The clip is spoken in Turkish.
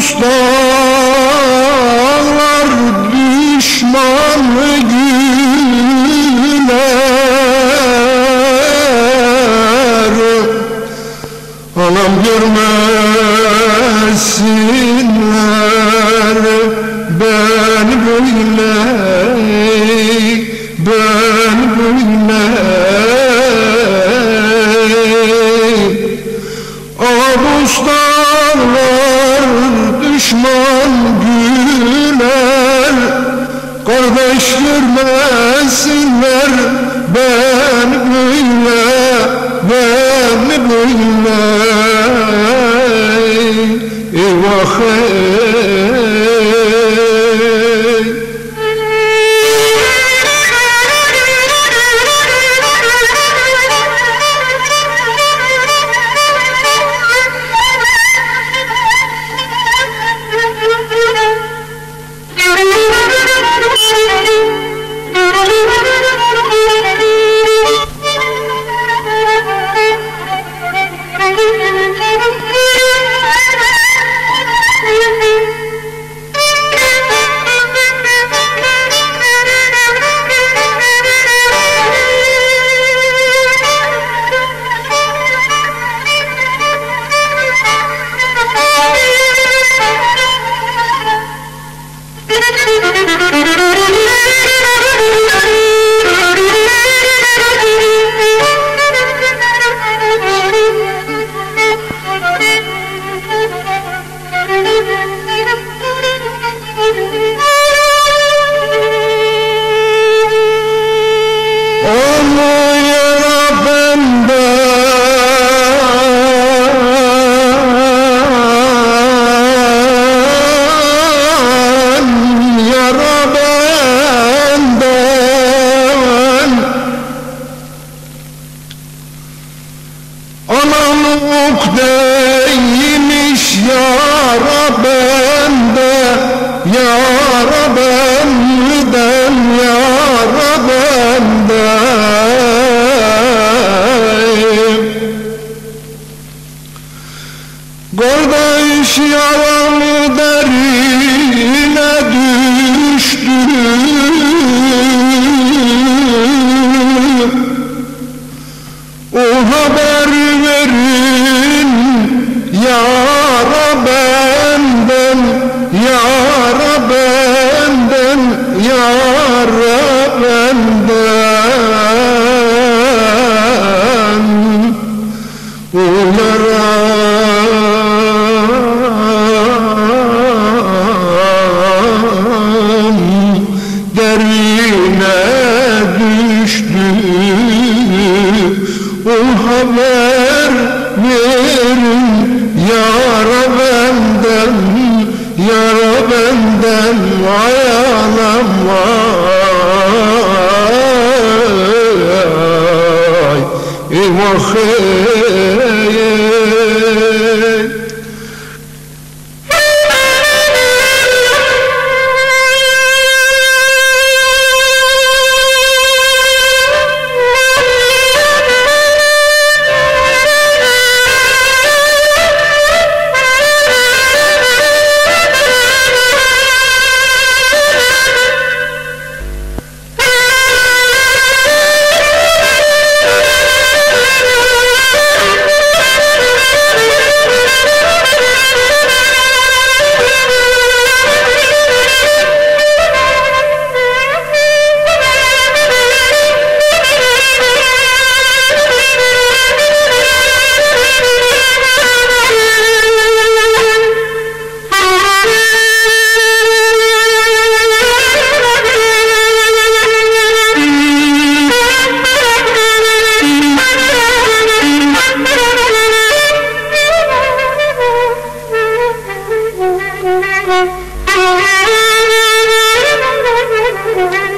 dostlar düşman güler Anam görmesinler. Ben böyle ben böyle. Ağustoslar düşman güler Kardeş görmesinler. Ben böyle ben böyle. Eyvah ey Analık değilmiş yara bende Yara benden O haber verin yara benden Yara benden vay anam vay Eyvah ey Thank you.